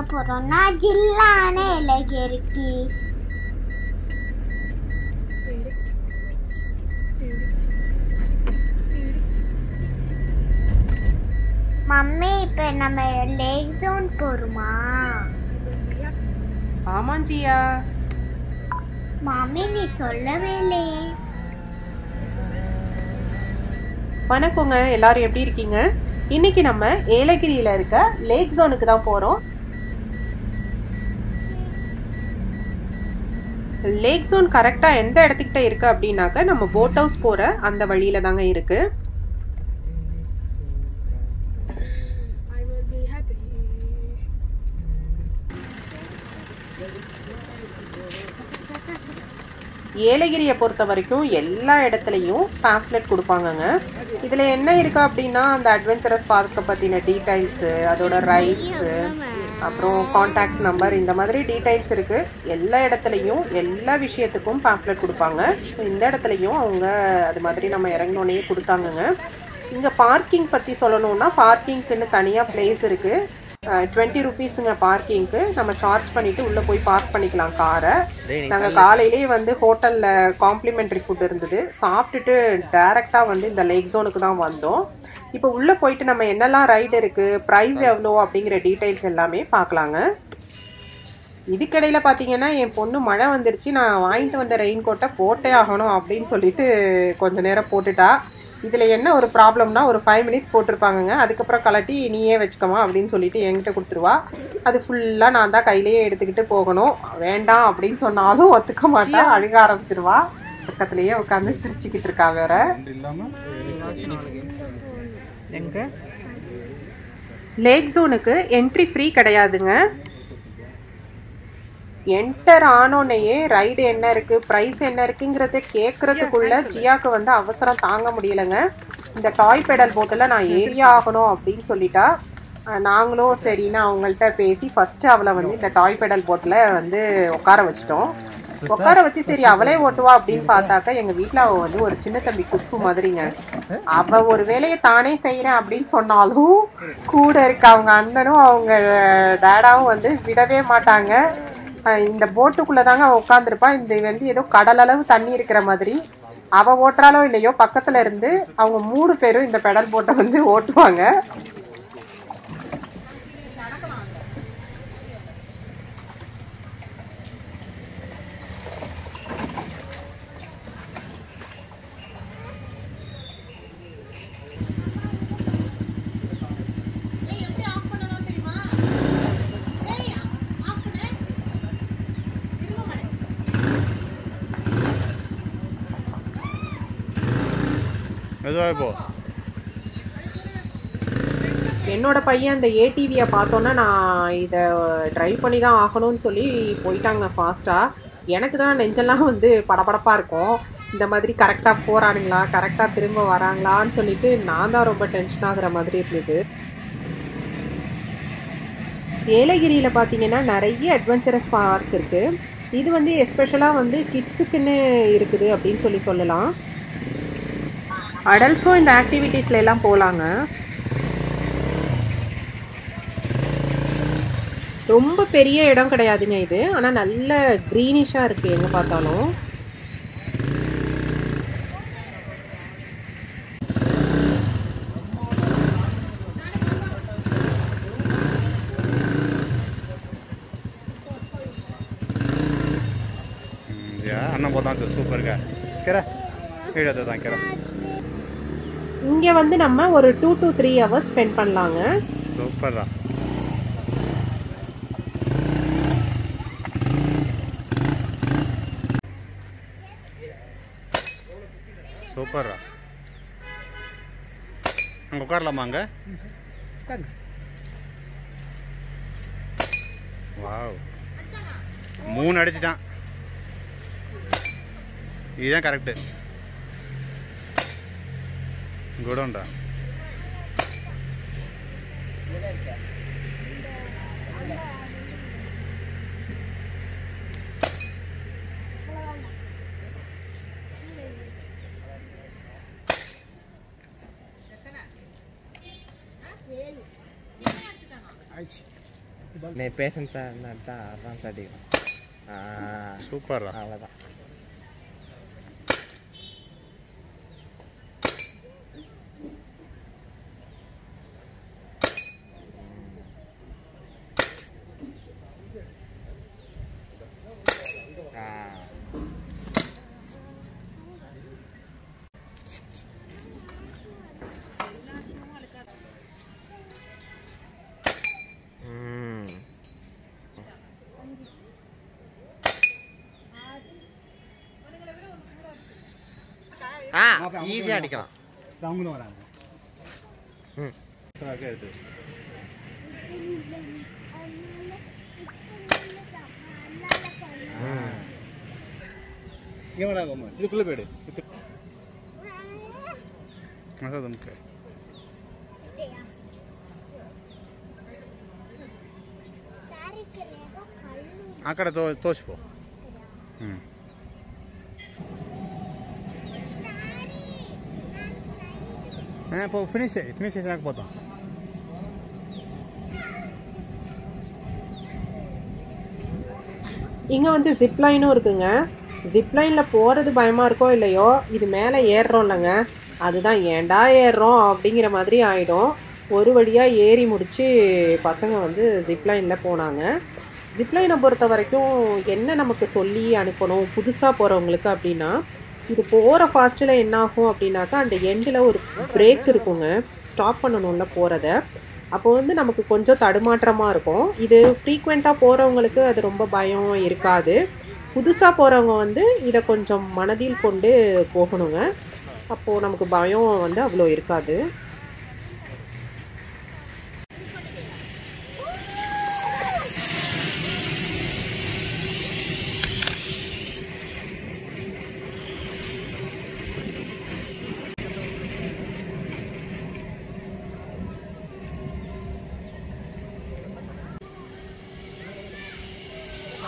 எங்க போறோம்னா ஜில்லான இலகிரிக்கு மம்மி இப்போ நம்ம லேக் ஜோன் போறோமா ஆமாம் ஜியா மம்மி நீ சொல்லவே இல்லையே. வணக்கங்க எல்லாரும் எப்படி இருக்கீங்க? இன்னைக்கு நம்ம ஏலகிரியில இருக்க லேக் ஜோனுக்கு தான் போறோம். லேக் ஜோன் கரெக்டாக எந்த இடத்துக்கிட்ட இருக்குது அப்படின்னாக்க நம்ம போட் ஹவுஸ் போகிற அந்த வழியில தாங்க இருக்கு. ஏலகிரியை பொறுத்த வரைக்கும் எல்லா இடத்துலையும் பேம்ப்லெட் கொடுப்பாங்கங்க. இதில் என்ன இருக்குது அப்படின்னா அந்த அட்வென்ச்சரஸ் பார்க்கை பற்றின டீட்டெயில்ஸு அதோட ரைட்ஸு அப்புறம் காண்டாக்ட்ஸ் நம்பர் இந்த மாதிரி டீட்டெயில்ஸ் இருக்குது எல்லா இடத்துலையும் எல்லா விஷயத்துக்கும் பேம்ப்லெட் கொடுப்பாங்க. ஸோ இந்த இடத்துலையும் அவங்க அது மாதிரி நம்ம இறங்கினோடனே கொடுத்தாங்கங்க. இங்கே பார்க்கிங் பற்றி சொல்லணுன்னா பார்க்கிங்க்குன்னு தனியாக பிளேஸ் இருக்குது டுவெண்ட்டி ருபீஸுங்க பார்க்கிங்க்கு நம்ம சார்ஜ் பண்ணிட்டு உள்ளே போய் பார்க் பண்ணிக்கலாம் காரை நாங்கள் காலையிலேயே வந்து ஹோட்டலில் காம்ப்ளிமெண்ட்ரி ஃபுட் இருந்தது. சாப்பிட்டுட்டு டைரெக்டாக வந்து இந்த லேக் ஜோனுக்கு தான் வந்தோம். இப்போ உள்ளே போயிட்டு நம்ம என்னெல்லாம் ரைடு இருக்குது ப்ரைஸ் எவ்வளோ அப்படிங்கிற டீட்டெயில்ஸ் எல்லாமே பார்க்கலாங்க. இதுக்கிடையில் பார்த்தீங்கன்னா என் பொண்ணு மழை வந்துருச்சு. நான் வாங்கிட்டு வந்த ரெயின் கோட்டை போட்டே ஆகணும் அப்படின்னு சொல்லிட்டு கொஞ்ச நேரம் போட்டுட்டா. இதில் என்ன ஒரு ப்ராப்ளம்னா ஒரு ஃபைவ் மினிட்ஸ் போட்டிருப்பாங்கங்க. அதுக்கப்புறம் கலட்டி நீயே வச்சுக்கமா அப்படின்னு சொல்லிட்டு என்கிட்ட கொடுத்துருவா. அது ஃபுல்லாக நான் தான் கையிலேயே எடுத்துக்கிட்டு போகணும். வேண்டாம் அப்படின்னு சொன்னாலும் ஒத்துக்க மாட்டா. அழுக ஆரம்பிச்சிருவா. பக்கத்துலேயே உட்காந்து சிரிச்சுக்கிட்டு இருக்கா வேற. ரெண்டு இல்லாம எங்க? லேக் ஜோனுக்கு என்ட்ரி ஃப்ரீ கிடையாதுங்க. என்டர் ஆனோடனேயே ரைடு என்ன இருக்கு ப்ரைஸ் என்ன இருக்குங்கிறத கேட்கறதுக்குள்ள ஜியாக்கு வந்து அவசரம் தாங்க முடியலங்க. இந்த டாய் பெடல் போட்டில் நான் ஏரியா ஆகணும் அப்படின்னு சொல்லிட்டா நாங்களும் சரின்னு அவங்கள்ட்ட பேசி ஃபர்ஸ்ட் அவளை வந்து இந்த டாய் பெடல் போட்டில் வந்து உட்கார வச்சிட்டோம். உட்கார வச்சு சரி அவளே ஓட்டுவா அப்படின்னு பார்த்தாக்க எங்க வீட்ல அவ வந்து ஒரு சின்ன தம்பி குஷ்பு மாதிரிங்க. அவ ஒரு வேலையை தானே செய்யறேன் அப்படின்னு சொன்னாலும் கூட இருக்க அவங்க அண்ணனும் அவங்க டேடாவும் வந்து விடவே மாட்டாங்க. இந்த போட்டுக்குள்ள தாங்க அவ உட்காந்துருப்பா இந்த வந்து ஏதோ கடல் அளவு தண்ணி இருக்கிற மாதிரி. அவ ஓட்டுறாலோ இல்லையோ பக்கத்துல இருந்து அவங்க மூணு பேரும் இந்த பெடல் போட்டை வந்து ஓட்டுவாங்க. மெதுவாக போ என்னோட பையன் அந்த ஏடிவியை பார்த்தோன்னா நான் இதை ட்ரைவ் பண்ணி தான் ஆகணும்னு சொல்லி போயிட்டாங்க ஃபாஸ்ட்டாக எனக்கு தான் நெஞ்செல்லாம் வந்து படபடப்பாக இருக்கும். இந்த மாதிரி கரெக்டாக போகிறானுங்களா கரெக்டாக திரும்ப வராங்களான்னு சொல்லிட்டு நான் தான் ரொம்ப டென்ஷன் ஆகுற மாதிரி இருந்தது. ஏலகிரியில் பார்த்தீங்கன்னா நிறைய அட்வென்ச்சரஸ் பார்க் இருக்குது இது வந்து எஸ்பெஷலாக வந்து கிட்ஸுக்குன்னு இருக்குது அப்படின்னு சொல்லி சொல்லலாம். அடல்ட்ஸும் இந்த ஆக்டிவிட்டீஸ்ல எல்லாம் போகலாங்க ரொம்ப பெரிய இடம் கிடையாதுங்க இது ஆனால் நல்ல க்ரீனிஷாக இருக்குது எங்கே பார்த்தாலும் ಯಾ ಅನ್ನ ಬೋದಾಂತ ಸೂಪರ್ಗ ಕೆರ ಹೇಳೋದು தான் ಕೆರ இங்கே வந்து நம்ம ஒரு two to three hours spend பண்ணலாங்க. சூப்பரா சூப்பரா அங்கே உட்காரலாமா அங்கே? வாவ். மூணு அடிச்சிட்டான். இதுதான் கரெக்டு కూడా ఉండా May presence sa nanta, sa di. Ah, super. lah. ஈஸியாக அடிக்கலாம் அவங்களும் வராங்க ம் ஏமாடா அம்மா இதுக்குள்ளே போயிடு அதான் நமக்கு ಆ ಕಡೆ ತೋ ತೋರಿಸ್ಬೋ ಹ್ಞೂ పో ఫినిష్ చేయి ఫినిష్ చేసినాక పోతాం இங்கே வந்து ஜிப் லைனும் இருக்குங்க ஜிப் லைனில் போகிறது பயமாக இருக்கோ இல்லையோ இது மேலே ஏறுறோம்லங்க அதுதான் ஏன்டா ஏறுறோம் அப்படிங்கிற மாதிரி ஆகிடும் ஒரு வழியாக ஏறி முடித்து பசங்க வந்து ஜிப் லைனில் போனாங்க ஜிப் லைனை பொறுத்த வரைக்கும் என்ன நமக்கு சொல்லி அனுப்பணும் புதுசாக போகிறவங்களுக்கு அப்படின்னா இது போகிற ஃபாஸ்ட்டில் என்ன ஆகும் அப்படின்னாக்கா அந்த எண்டில் ஒரு பிரேக் இருக்குங்க. ஸ்டாப் பண்ணணும்ல போகிறத அப்போ வந்து நமக்கு கொஞ்சம் தடுமாற்றமாக இருக்கும். இது ஃப்ரீக்வெண்ட்டாக போகிறவங்களுக்கு அது ரொம்ப பயம் இருக்காது. புதுசாக போகிறவங்க வந்து இதை கொஞ்சம் மனதில் கொண்டு போகணுங்க. அப்போது நமக்கு பயம் வந்து அவ்வளோ இருக்காது.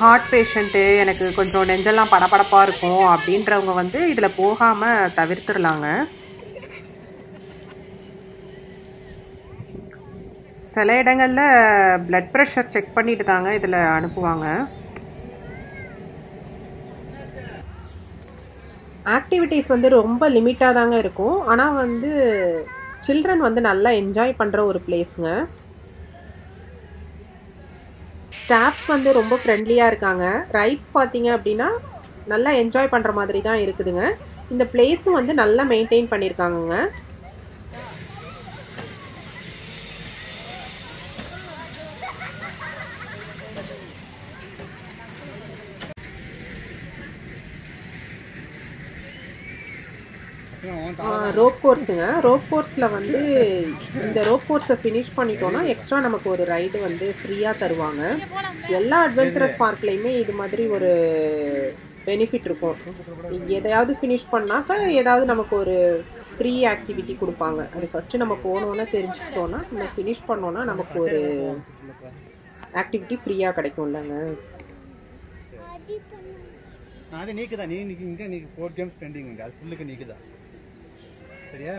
ஹார்ட் பேஷண்ட்டு எனக்கு கொஞ்சம் நெஞ்செல்லாம் படபடப்பாக இருக்கும் அப்படின்றவங்க வந்து இதில் போகாமல் தவிர்த்துடலாங்க. சில இடங்களில் பிளட் ப்ரெஷர் செக் பண்ணிட்டு தாங்க இதில் அனுப்புவாங்க. ஆக்டிவிட்டீஸ் வந்து ரொம்ப லிமிட்டாக தாங்க இருக்கும். ஆனால் வந்து சில்ட்ரன் வந்து நல்லா என்ஜாய் பண்ணுற ஒரு பிளேஸுங்க ஸ்டாஃப்ஸ் வந்து ரொம்ப ஃப்ரெண்ட்லியாக இருக்காங்க. ரைட்ஸ் பார்த்தீங்க அப்படின்னா நல்லா என்ஜாய் பண்ணுற மாதிரி தான் இருக்குதுங்க. இந்த பிளேஸும் வந்து நல்லா மெயின்டைன் பண்ணியிருக்காங்கங்க ரோப் கோர்ஸுங்க ரோப் கோர்ஸில் வந்து இந்த ரோப் கோர்ஸை ஃபினிஷ் பண்ணிட்டோன்னா எக்ஸ்ட்ரா நமக்கு ஒரு ரைடு வந்து ஃப்ரீயாக தருவாங்க. எல்லா அட்வென்ச்சரஸ் பார்க்லேயுமே இது மாதிரி ஒரு பெனிஃபிட் இருக்கும். எதையாவது ஃபினிஷ் பண்ணாக்கா ஏதாவது நமக்கு ஒரு ஃப்ரீ ஆக்டிவிட்டி கொடுப்பாங்க. அது ஃபஸ்ட்டு நம்ம போனோன்னே தெரிஞ்சுக்கிட்டோன்னா நம்ம ஃபினிஷ் பண்ணோன்னா நமக்கு ஒரு ஆக்டிவிட்டி ஃப்ரீயாக கிடைக்கும் இல்லைங்க அது நீக்குதா? நீ இங்கே நீ ஃபோர் கேம்ஸ் பெண்டிங் ஃபுல்லுக்கு நீக்குதா? சரியா?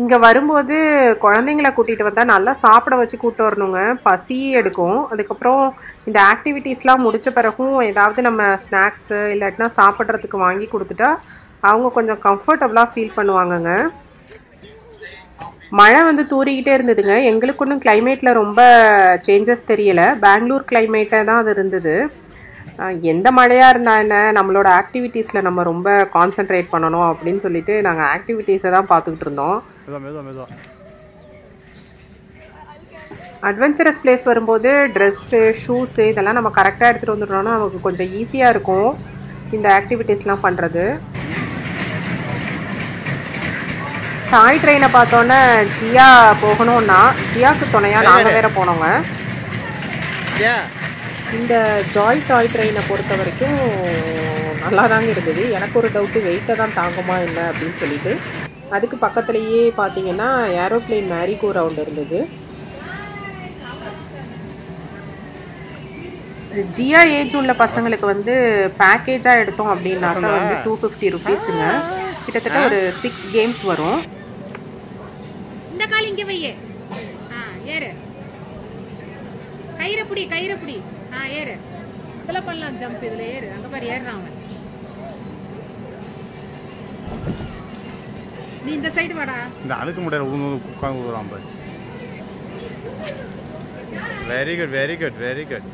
இங்கே வரும்போது குழந்தைங்கள கூட்டிகிட்டு வந்தால் நல்லா சாப்பிட வச்சு கூப்பிட்டு வரணுங்க. பசி எடுக்கும். அதுக்கப்புறம் இந்த ஆக்டிவிட்டீஸ்லாம் முடித்த பிறகும் ஏதாவது நம்ம ஸ்நாக்ஸு இல்லாட்டினா சாப்பிட்றதுக்கு வாங்கி கொடுத்துட்டா அவங்க கொஞ்சம் கம்ஃபர்டபுளாக ஃபீல் பண்ணுவாங்கங்க. மழை வந்து தூறிக்கிட்டே இருந்ததுங்க. எங்களுக்கு ஒன்றும் கிளைமேட்டில் ரொம்ப சேஞ்சஸ் தெரியல. பெங்களூர் கிளைமேட்டை தான் அது இருந்தது. எந்த மழையாக இருந்தா என்ன நம்மளோட ஆக்டிவிட்டீஸில் நம்ம ரொம்ப கான்சென்ட்ரேட் பண்ணணும் அப்படின்னு சொல்லிட்டு நாங்கள் ஆக்டிவிட்டீஸை தான் பார்த்துக்கிட்டு இருந்தோம். அட்வென்ச்சரஸ் பிளேஸ் வரும்போது ட்ரெஸ்ஸு ஷூஸு இதெல்லாம் நம்ம கரெக்டாக எடுத்துகிட்டு வந்துட்டோம்னா நமக்கு கொஞ்சம் ஈஸியாக இருக்கும். இந்த ஆக்டிவிட்டீஸ்லாம் பண்ணுறது டாய் ட்ரெயினை பார்த்தோன்னே ஜியா போகணும்னா ஜியாவுக்கு துணையாக நாங்கள் வேற. போனோங்க. இந்த ஜாய் டாய் ட்ரெயினை பொறுத்த வரைக்கும் நல்லா தாங்க இருந்தது. எனக்கு ஒரு டவுட்டு வெயிட்டை தான் தாங்குமா என்ன அப்படின்னு சொல்லிட்டு. அதுக்கு பக்கத்துலேயே பார்த்தீங்கன்னா ஏரோப்ளேன் மேரிகோ ரவுண்ட் இருந்தது. ஜியா ஏஜ் உள்ள பசங்களுக்கு வந்து பேக்கேஜாக எடுத்தோம் அப்படின்னாக்கா வந்து டூ ஃபிஃப்டி ருபீஸுங்க கிட்டத்தட்ட ஒரு சிக்ஸ் கேம்ஸ் வரும். கால் இங்க வையே. ஆ ஏறு. கயிறை புடி கயிறை புடி ஆ ஏறு. இதுல பண்ணலாம் ஜம்ப் இதுல ஏறு. அங்க பாரு ஏறுறான் அவன். நீ இந்த சைடு வாடா. இந்த அழுக்க முடியல உட்காந்து விடுறான் பாரு. Very good very good very good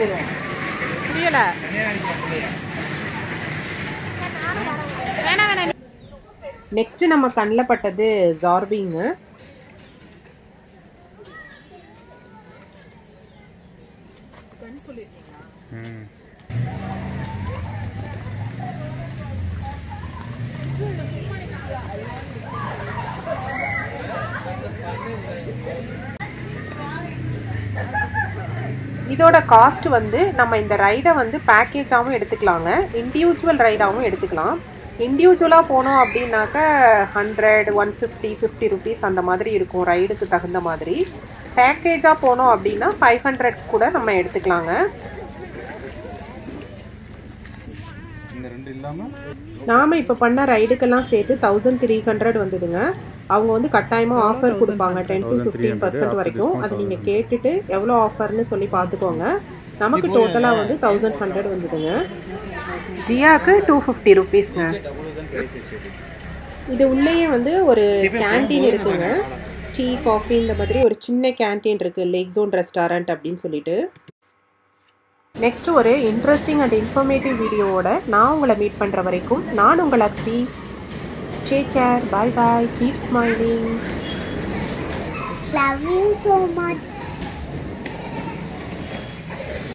விடுவோம் புரியல. தனியாக அனுப்பி வேணாம் வேணாம். நெக்ஸ்ட் நம்ம கண்ணில் பட்டது ஜார்பிங்க இதோட காஸ்ட் வந்து நம்ம இந்த ரைடை வந்து பேக்கேஜாகவும் எடுத்துக்கலாங்க. இண்டிவிஜுவல் ரைடாகவும் எடுத்துக்கலாம். இண்டிவிஜுவலாக போனோம் அப்படின்னாக்க hundred one fifty fifty rupees அந்த மாதிரி இருக்கும் ரைடுக்கு தகுந்த மாதிரி. பேக்கேஜாக போனோம் அப்படின்னா ஃபைவ் ஹண்ட்ரட் கூட நம்ம எடுத்துக்கலாங்க. நாம் இப்போ பண்ண ரைடுக்கெல்லாம் சேர்த்து தௌசண்ட் த்ரீ ஹண்ட்ரட் வந்ததுங்க. அவங்க வந்து கட்டாயமாக ஆஃபர் கொடுப்பாங்க. டென் டு ஃபிஃப்டீன் பர்சன்ட் வரைக்கும். அது நீங்கள் கேட்டுட்டு எவ்வளோ ஆஃபர்னு சொல்லி பார்த்துக்கோங்க. நமக்கு டோட்டலாக வந்து தௌசண்ட் ஹண்ட்ரட் வந்ததுங்க. ஜியாக்கு டூ ஃபிஃப்டி ருபீஸ்ங்க இது உள்ளேயே வந்து ஒரு கேண்டீன் இருக்குங்க. டீ காஃபி இந்த மாதிரி ஒரு சின்ன கேண்டீன் இருக்குது லேக் ஜோன் ரெஸ்டாரண்ட் அப்படின்னு சொல்லிட்டு. நெக்ஸ்ட் ஒரு இன்ட்ரெஸ்டிங் அண்ட் இன்ஃபர்மேட்டிவ் வீடியோவோட நான் உங்களை மீட் பண்ணுற வரைக்கும் நான் உங்கள் அக்ஸி. Take care. Bye bye. Keep smiling. Love you so much.